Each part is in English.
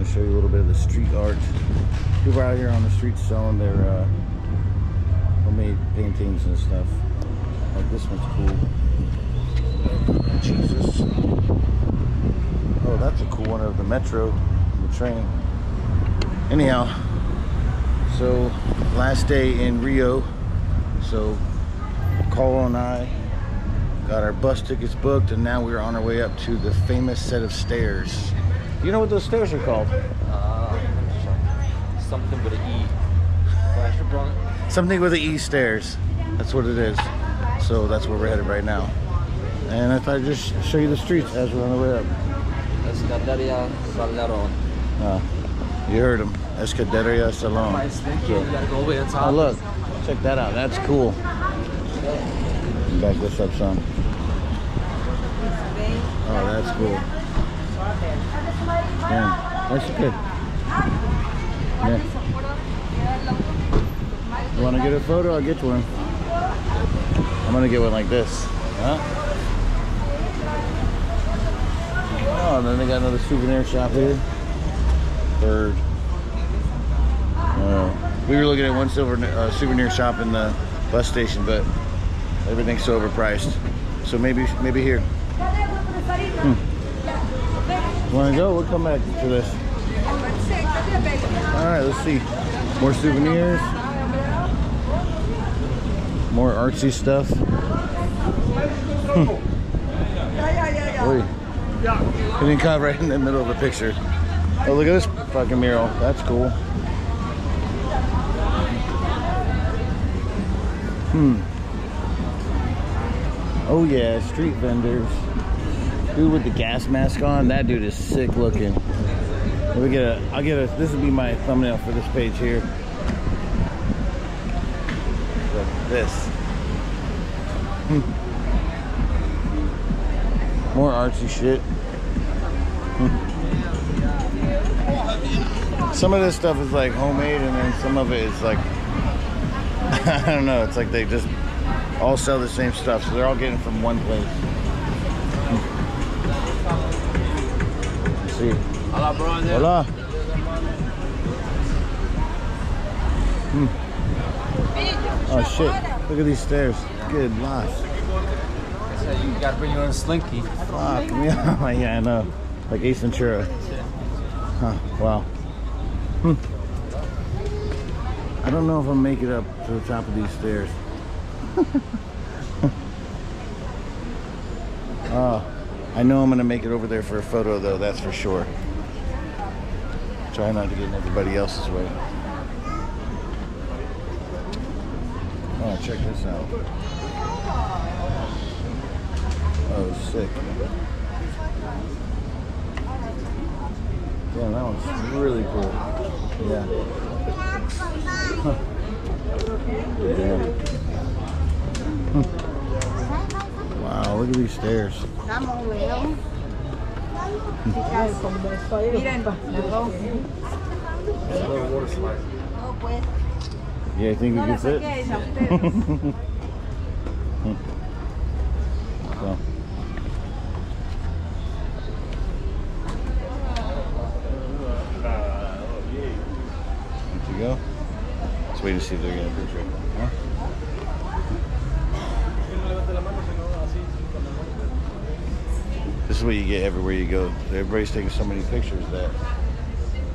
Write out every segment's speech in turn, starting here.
going to show you a little bit of the street art. People out here on the street selling their uh, homemade paintings and stuff. Like this one's cool. Jesus. Oh, that's a cool one of the metro, the train. Anyhow, so last day in Rio. So Carl and I got our bus tickets booked, and now we're on our way up to the famous set of stairs. You know what those stairs are called? Uh, something with an E. Something with the E stairs. That's what it is. So that's where we're headed right now. And I thought I'd just show you the streets as we're on the way up. Escadaria Selarón. Uh, you heard him. Escadaria Salon. Nice, thank you. You gotta go way on top. Oh look, check that out. That's cool. Back this up some. Oh, that's cool. Yeah, that's good. Yeah. You want to get a photo? I'll get you one. I'm gonna get one like this. Huh? Oh, and then they got another souvenir shop here. Bird. Uh, we were looking at one silver uh, souvenir shop in the bus station, but everything's so overpriced. So maybe maybe here. Hmm. Want to go? We'll come back to this. All right, let's see. More souvenirs. More artsy stuff. Hmm. He didn't cut right in the middle of the picture. Oh, look at this fucking mural. That's cool. Hmm. Oh yeah, street vendors. Dude with the gas mask on, that dude is sick looking. We get a, I'll get a, this will be my thumbnail for this page here. Like this. Hmm. More artsy shit. Hmm. Some of this stuff is like homemade and then some of it is like I don't know. It's like they just all sell the same stuff, so they're all getting from one place. Let's. Hola, bro. Hola. Hmm. Oh shit! Look at these stairs. Good lots. You gotta bring your own slinky. Fuck me. yeah, I know. Like Ace Ventura. Huh. Wow. Hmm. I don't know if I'll make it up to the top of these stairs. oh, I know I'm gonna make it over there for a photo though, that's for sure. Try not to get in everybody else's way. Oh, check this out. Oh, sick. Yeah, that one's really cool. Yeah. Huh. Damn. Wow, look at these stairs. Yeah, I think we can fit. so. Good to go. Let's wait to see if they're gonna picture it. Huh? This is what you get everywhere you go. Everybody's taking so many pictures that,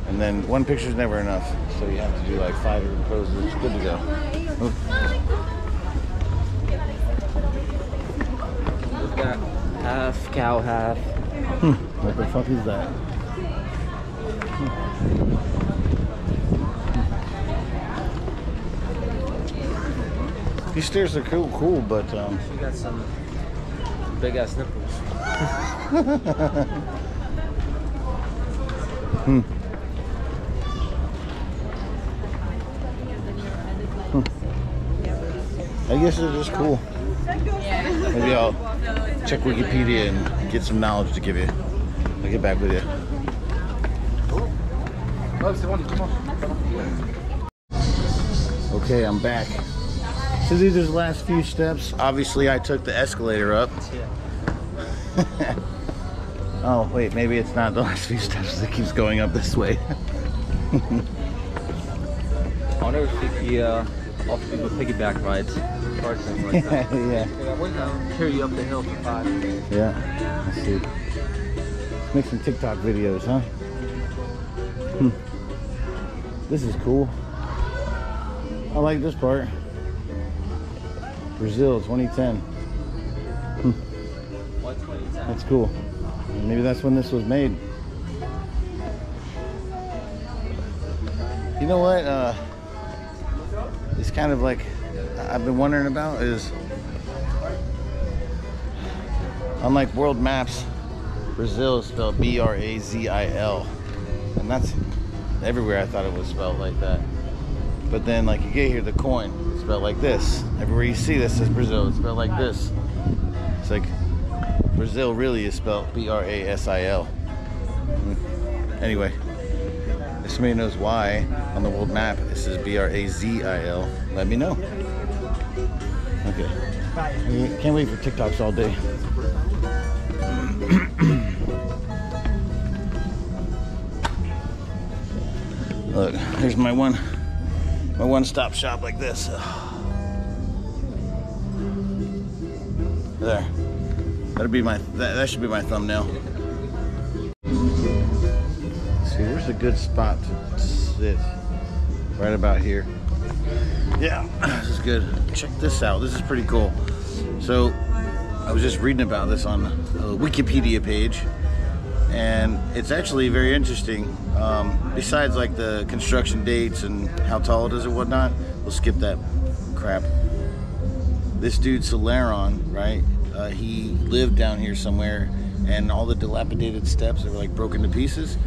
and then one picture's never enough, so you have to do like five different poses. Good to go. We've got half cow, half. Hmm, What the fuck is that? Hmm. These stairs are cool, cool, but um, We got some big ass nipples. Hmm. I guess they're just cool. Maybe I'll check Wikipedia and get some knowledge to give you. I'll get back with you. Okay, I'm back. So these are the last few steps. Obviously, I took the escalator up. Oh, wait, maybe it's not the last few steps. It keeps going up this way. I'll never think the uh, offer people piggyback rides. Things like that. yeah. Yeah, I carry you up the hill for five. Yeah. Let's see. Make some TikTok videos, huh? Hmm. This is cool. I like this part. Brazil 2010. What's 2010? That's cool. Maybe that's when this was made. You know what? Uh, it's kind of like I've been wondering about is unlike world maps, Brazil is spelled B R A Z I L, and that's everywhere. I thought it was spelled like that, but then like you get here, the coin is spelled like this. Everywhere you see this is Brazil. It's spelled like this. It's like Brazil really is spelled B R A S I L. Hmm. Anyway, if somebody knows why on the world map it says B R A Z I L, let me know. Okay. Can't wait for TikToks all day. Look, here's my one my one-stop shop like this. There. That'll be my that, that should be my thumbnail. See, there's a good spot to sit. Right about here. Yeah, this is good. Check this out. This is pretty cool. So, I was just reading about this on a Wikipedia page, and it's actually very interesting. Um, besides, like the construction dates and how tall it is and whatnot, we'll skip that crap. This dude Selarón, right? Uh, he lived down here somewhere, and all the dilapidated steps that were like broken to pieces,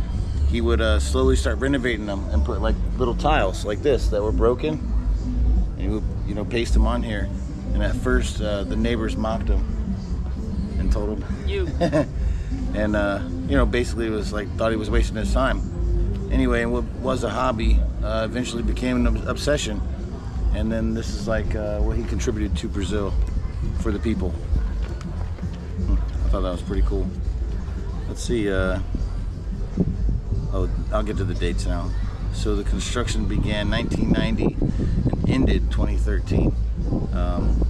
he would uh, slowly start renovating them and put like little tiles like this that were broken, and he would, you know, paste them on here. And at first, uh, the neighbors mocked him and told him, You. and uh, you know, basically it was like thought he was wasting his time. Anyway, what was a hobby uh, eventually became an obsession, and then this is like uh, what he contributed to Brazil for the people. I thought that was pretty cool. Let's see. Uh, oh, I'll get to the dates now. So the construction began 1990 and ended 2013. Um,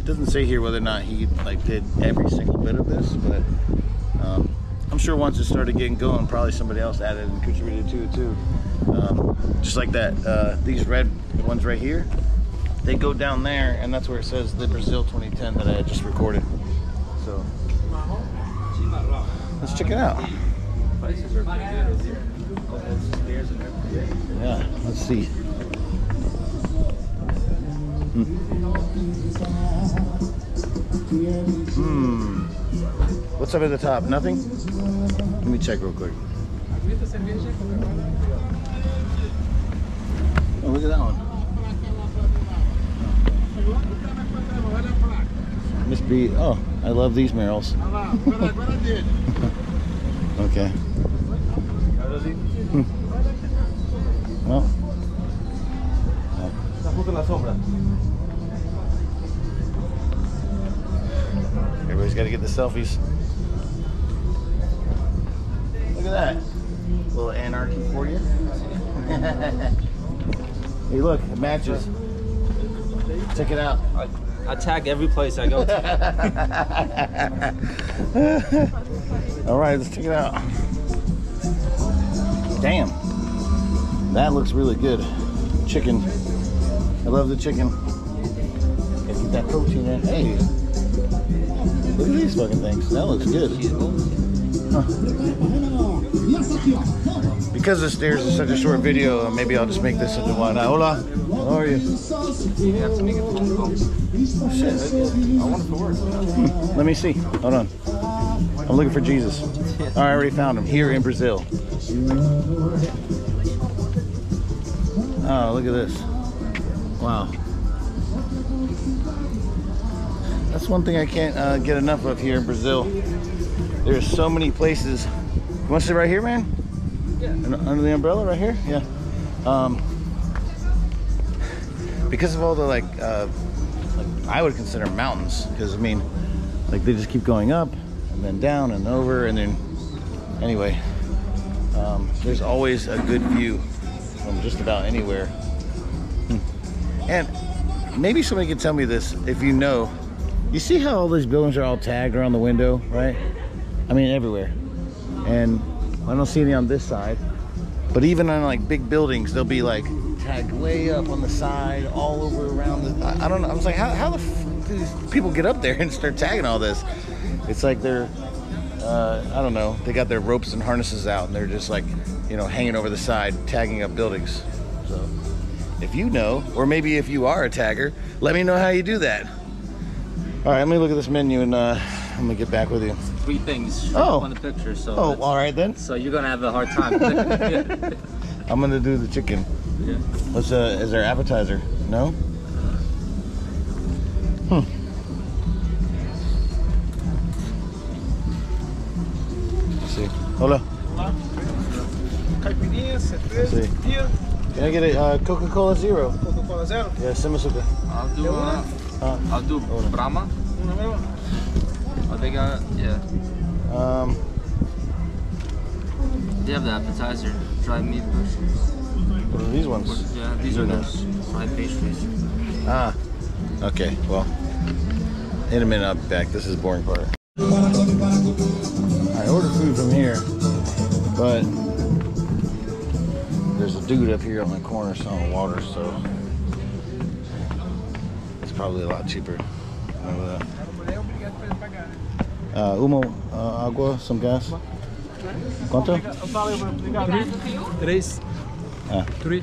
it doesn't say here whether or not he like did every single bit of this, but um, I'm sure once it started getting going, probably somebody else added and contributed to it too. Um, just like that, uh, these red ones right here, they go down there, and that's where it says the Brazil 2010 that I just recorded. So let's check it out. Yeah, let's see. Hmm. What's up at the top? Nothing? Let me check real quick. Oh, look at that one. Miss B. Oh, I love these murals. okay. Well, Está justo en la sombra. everybody's got to get the selfies. Look at that. little anarchy for you. hey, look, it matches. Check it out. I, I tag every place I go to. All right, let's check it out. Damn. That looks really good. Chicken. I love the chicken. Gotta get that protein in. Hey. Look at these fucking things. That looks good. Because the stairs is such a short video, maybe I'll just make this into one. Uh, hola. How are you? Shit. I want it to work. Let me see. Hold on. I'm looking for Jesus. I already found him here in Brazil. Oh, look at this. Wow. That's one thing I can't uh, get enough of here in Brazil. There's so many places. You want to sit right here, man? Yeah. Un- Under the umbrella right here? Yeah. Um, because of all the like, uh, like I would consider mountains. Because I mean, like they just keep going up and then down and over and then Anyway, um, there's always a good view from just about anywhere. Hmm. And maybe somebody can tell me this if you know. You see how all these buildings are all tagged around the window, right? I mean, everywhere. And I don't see any on this side. But even on like big buildings, they'll be like tagged way up on the side, all over around the. I, I don't know. I was like, how, how the f- do these people get up there and start tagging all this? It's like they're, uh, I don't know, they got their ropes and harnesses out and they're just like, you know, hanging over the side, tagging up buildings. So if you know, or maybe if you are a tagger, let me know how you do that. All right, let me look at this menu and uh, I'm gonna get back with you. Three things Oh. on the picture, so Oh, all right then. so you're gonna have a hard time. I'm gonna do the chicken. yeah. What's uh is there appetizer? No? Hmm. Let's see. Hola. Caipirinha, cerveja, Sim. beer, Can I get a uh, Coca-Cola Zero? Coca-Cola zero. Yeah, açúcar. I'll do uh, Uh, I'll do Brahma. Una mesmo? I think uh yeah. um, They have the appetizer, dried meat. what are these ones? Yeah, these are those fried pastries. Ah. Okay, well. In a minute, I'll be back. This is the boring part. I ordered food from here, but there's a dude up here on the corner selling water, so it's probably a lot cheaper. Remember that? Uh, Umo, uh, agua, some gas. Quanto? Três. Ah. Three.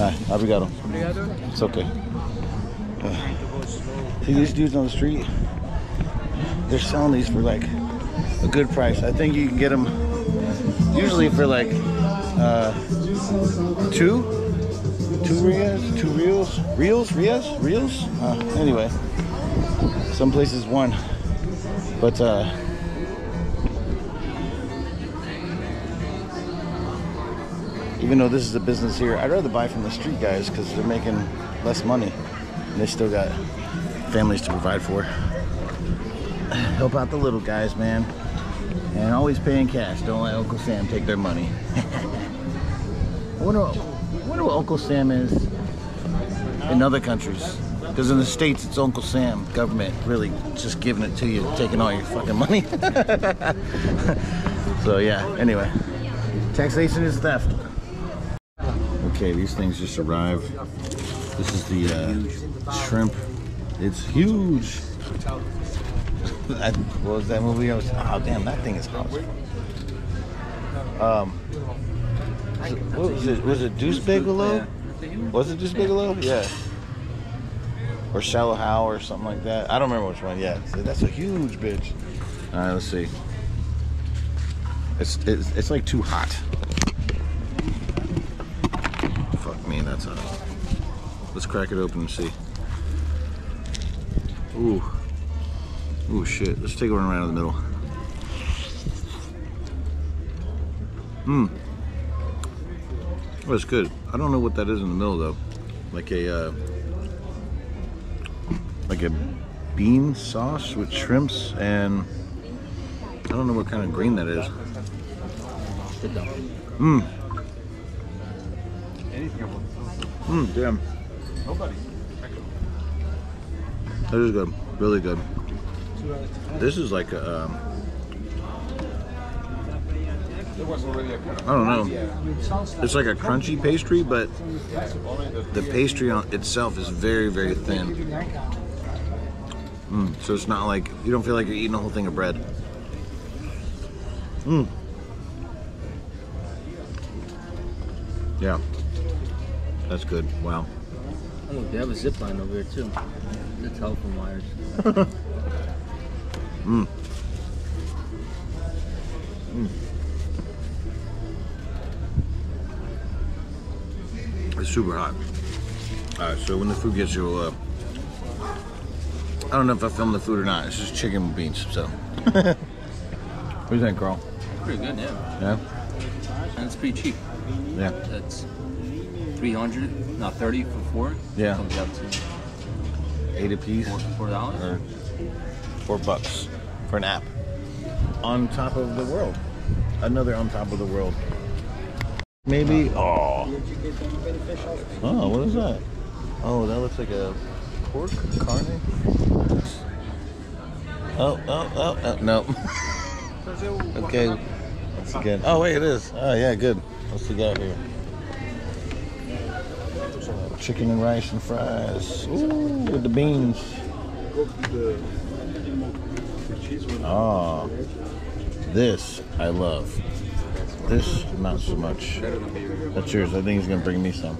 Ah, obrigado. Obrigado. It's okay. Uh, see these dudes on the street? They're selling these for like a good price. I think you can get them usually for like uh, two, two reals, two reals, reels, reals, reels. Uh, anyway, some places one, but uh, even though this is a business here, I'd rather buy from the street guys because they're making less money and they still got families to provide for. Help out the little guys, man. And always pay in cash. Don't let Uncle Sam take their money. I wonder, wonder what Uncle Sam is in other countries. Because in the States, it's Uncle Sam, government, really just giving it to you, taking all your fucking money. so, yeah, anyway. Taxation is theft. Okay, these things just arrived. This is the uh, shrimp. It's huge. What was that movie? I was, oh damn, that thing is hot. Um, was it- what was it? Was it Deuce Bigalow? Was it Deuce Bigalow? Yeah. Or Shallow Hal or something like that. I don't remember which one. Yeah, that's a huge bitch. All right, let's see. It's it's, it's like too hot. Fuck me, that's hot. Let's crack it open and see. Ooh. Ooh, shit. Let's take one right in the middle. Mmm. Oh, it's good. I don't know what that is in the middle, though. Like a, uh, like a bean sauce with shrimps and I don't know what kind of green that is. Mmm. Mmm, damn. That is good. Really good. This is like a, um, I don't know. It's like a crunchy pastry, but the pastry on itself is very, very thin. Mm, so it's not like you don't feel like you're eating a whole thing of bread. Mm. Yeah. That's good. Wow. Oh, look, they have a zip line over here too. The telephone wires. Mm. It's super hot. All right, so when the food gets you, uh, I don't know if I filmed the food or not. It's just chicken with beans. So, what do you think, Carl? Pretty good, yeah. Yeah, And it's pretty cheap. yeah, That's 300, not 30 for four. Yeah. Comes out to eight a piece. four, four dollars. Or Four bucks for an app. On top of the world. Another on top of the world. Maybe. Oh. Oh, what is that? Oh, that looks like a pork carne. Oh, oh, oh, oh no. okay. That's again? Oh, wait, it is. Oh, yeah, good. What's we got here? Chicken and rice and fries. Ooh, with the beans. Oh, this I love. This, not so much. That's yours. I think he's gonna bring me some.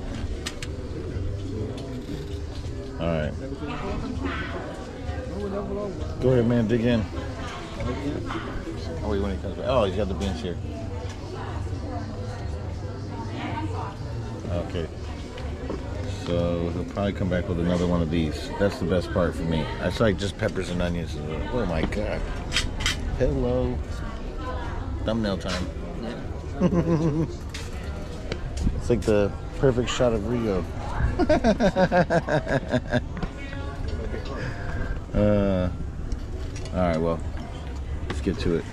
All right. Go ahead, man. Dig in. Oh, wait, when he comes back. Oh, he's got the beans here. Okay. So he'll probably come back with another one of these. That's the best part for me. I just like just peppers and onions. Oh my god. Hello. Thumbnail time. It's like the perfect shot of Rio. uh, all right, well, let's get to it.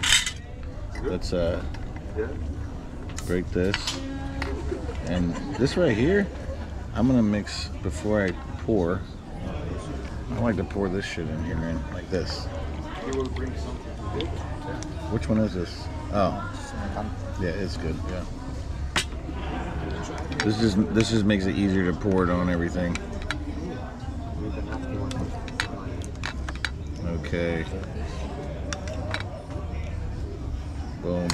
Let's uh, break this. And this right here, I'm gonna mix before I pour. I like to pour this shit in here, man, like this. Which one is this? Oh, yeah, it's good. Yeah. This just this just makes it easier to pour it on everything. Okay. Boom.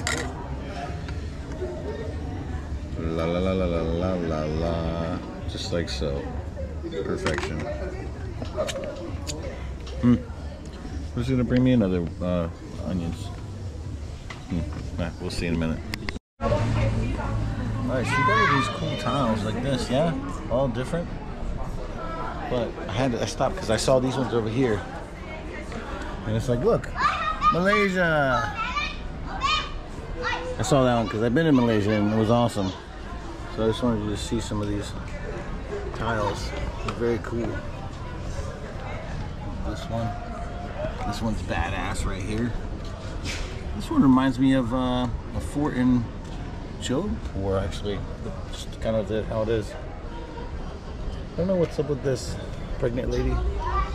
La la la la la la la la. Just like so. Perfection. Hmm. Who's gonna bring me another uh, onions? Hmm. We'll see in a minute. Alright, you got these cool tiles like this, yeah? All different. But I had to I stopped because I saw these ones over here. And it's like, look, Malaysia. I saw that one because I've been in Malaysia and it was awesome. So I just wanted you to see some of these tiles. They're very cool. This one. This one's badass right here. This one reminds me of uh, a fort in Jodhpur, actually. Just kind of the, how it is. I don't know what's up with this pregnant lady,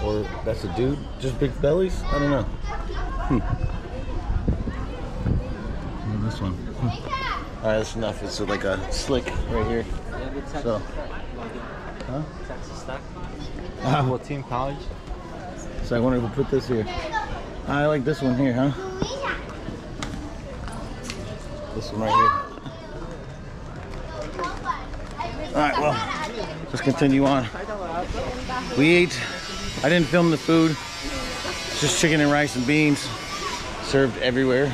or that's a dude. Just big bellies. I don't know. Hmm. And this one. Hmm. All right, that's enough. It's like a slick right here. So, huh? Texas stack. Ah. Well, team college. So I wonder if we put this here. I like this one here, huh? This one right here. All right, well, let's continue on. We ate. I didn't film the food. Just chicken and rice and beans served everywhere.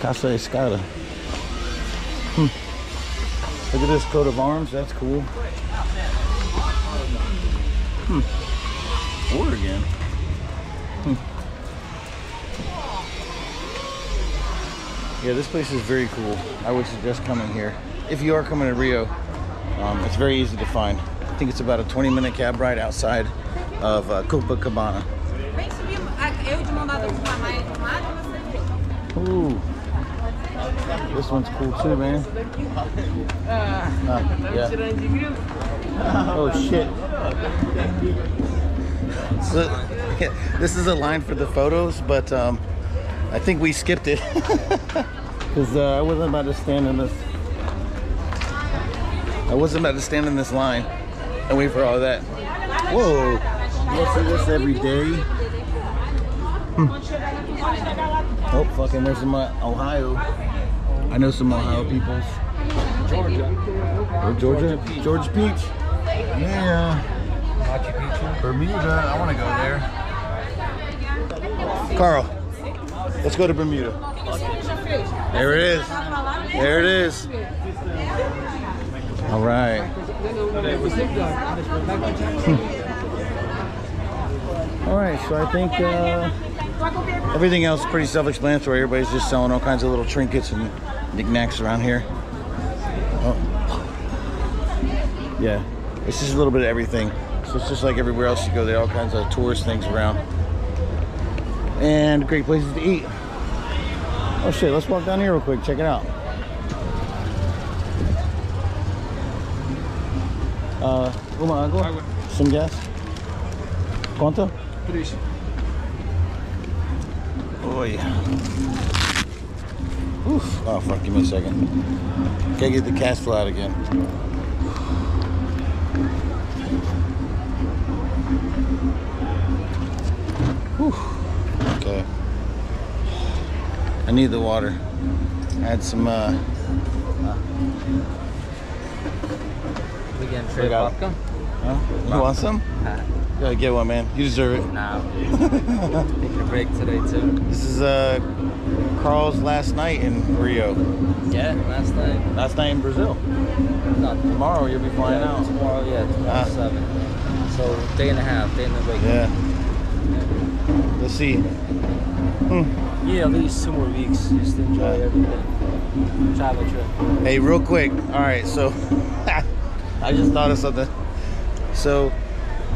Casa Escada. Hmm. Look at this coat of arms. That's cool. Oregon. Hmm. Yeah, this place is very cool. I would suggest coming here. If you are coming to Rio, um, it's very easy to find. I think it's about a 20 minute cab ride outside of uh, Copacabana. Vem subir a- eu de mão dada com a Maia de lado você de outro. Ooh. This one's cool too, man. Ah, yeah. Oh shit. So, this is a line for the photos, but um, I think we skipped it because uh, I wasn't about to stand in this. I wasn't about to stand in this line and wait for all that. Whoa! You see this every day. Hmm. Oh, fucking, there's some uh, Ohio. I know some Ohio peoples. Georgia. Or Georgia? Georgia Peach. Yeah. Machu Picchu. Bermuda. I want to go there. Carl, let's go to Bermuda. There it is. There it is. All right. All right, so I think uh, everything else is pretty self-explanatory. Everybody's just selling all kinds of little trinkets and knickknacks around here. Oh. Yeah, it's just a little bit of everything. So it's just like everywhere else you go. There are all kinds of tourist things around. And great places to eat. Oh shit, let's walk down here real quick. Check it out. Uh, uma água? Água. Some gas? Quanto? Três. Oh yeah. Oof. Oh fuck, give me a second. Gotta get the cast out again. Whew. Okay. I need the water. I had some uh We getting straight Forgot. vodka? huh? You want some? Gotta get one man. You deserve it. Nah. Taking a break today too. This is uh Carl's last night in Rio. Yeah, last night. Last night in Brazil. Not Tomorrow you'll be flying yeah, out. Tomorrow, yeah, tomorrow Ah. seven. So day and a half, day and a week. Yeah. Let's see. Yeah, at least two more weeks. Just enjoy everything. Travel trip. Hey, real quick. All right, so I just thought of something. So,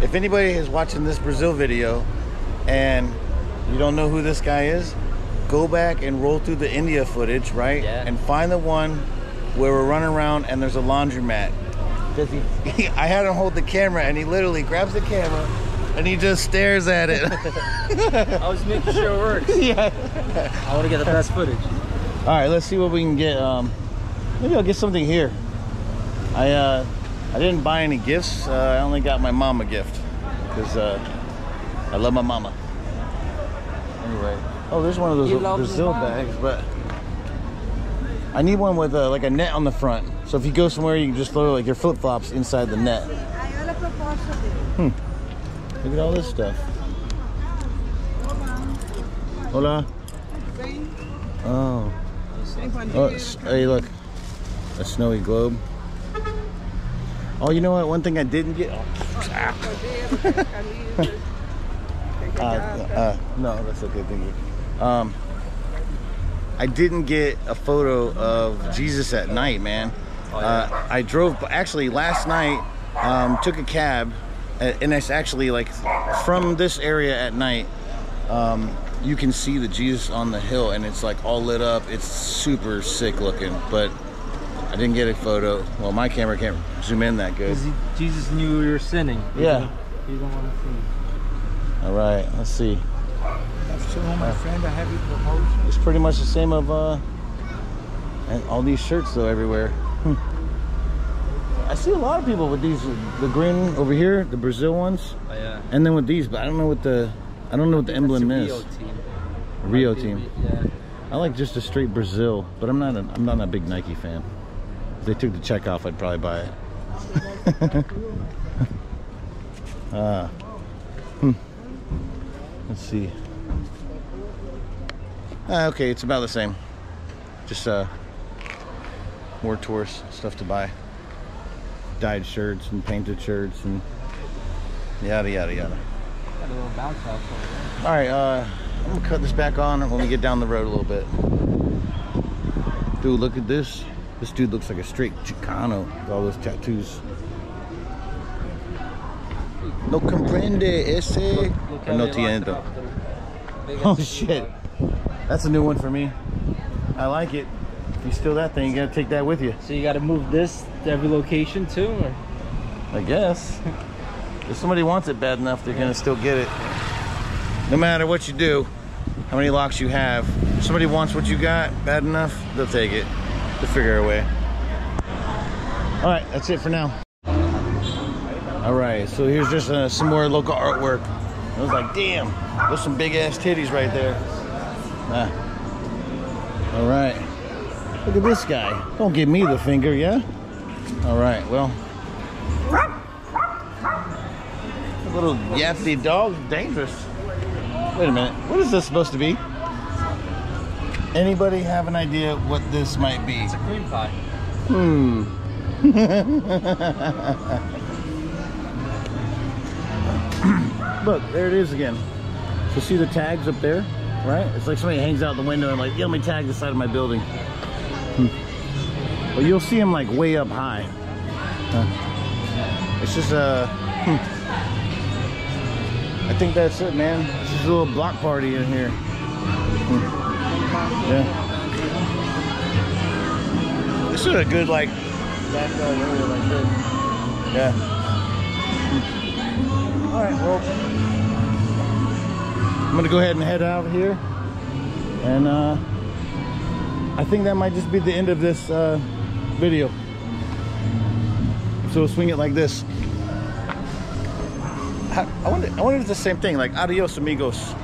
if anybody is watching this Brazil video and you don't know who this guy is, go back and roll through the India footage, right? Yeah. And find the one where we're running around and there's a laundromat. Does he? I had him hold the camera and he literally grabs the camera and he just stares at it. I was making sure it works. yeah. I want to get the best footage. All right, let's see what we can get. Um, maybe I'll get something here. I uh, I didn't buy any gifts. Uh, I only got my mom a gift because uh, I love my mama. Anyway, oh, there's one of those You love Brazil bags, but I need one with uh, like a net on the front. So if you go somewhere, you can just throw like your flip flops inside the net. Aí Look at all this stuff. Hola. Oh. vem com a Oh, hey, look, a snowy globe. Oh, you know what? One thing I didn't get. Oh, uh, uh, no, that's okay. Thank you. Um, I didn't get a photo of Jesus at night, man. Oh, uh, I drove. Actually, last night, um, took a cab, and it's actually like from this area at night. Um, you can see the Jesus on the hill, and it's like all lit up. It's super sick looking, but I didn't get a photo. Well, my camera can't zoom in that good. Jesus knew you were sinning. Yeah. You don't want to sin. All right, let's see. So, my friend, I have it promotion. It's pretty much the same of uh, and all these shirts though everywhere. I see a lot of people with these, the green over here, the Brazil ones, Oh, yeah. and then with these, but I don't know what the, I don't know what the emblem is. Rio team. Rio team. Yeah. I like just a straight Brazil, but I'm not a, I'm not a big Nike fan. If they took the check off, I'd probably buy it. uh, hmm. Let's see. Ah, okay, it's about the same. Just uh, more tourist stuff to buy. Dyed shirts and painted shirts and yada yada yada. Got a little bounce. All right, uh, I'm gonna cut this back on when we get down the road a little bit. Dude, look at this. This dude looks like a straight Chicano with all those tattoos. No comprende ese. Look how no tiendo. Oh shit. That's a new one for me. I like it. If you steal that thing, you gotta take that with you. So you got to move this to every location too, or? I guess. If somebody wants it bad enough, they're gonna still get it. No matter what you do, how many locks you have, if somebody wants what you got bad enough, they'll take it. They'll figure a way. All right, that's it for now. All right, so here's just uh, some more local artwork. I was like, damn, there's some big ass titties right there. Ah. All right, look at this guy. Don't give me the finger, yeah? All right, well. A little yappy dog, dangerous. Wait a minute, what is this supposed to be? Anybody have an idea what this might be? It's a cream pie. Hmm. Look, there it is again. So see the tags up there, right? It's like somebody hangs out the window and like, yeah, let me tag the side of my building. Hmm. But you'll see them like way up high. Huh. It's just a. hmm. I think that's it, man. This is a little block party in here. Yeah. This is a good like backyard area like this. Yeah. All right, well, I'm gonna go ahead and head out here, and uh, I think that might just be the end of this uh, video. So swing it like this. I wonder, I wonder if it's the same thing, like adios amigos.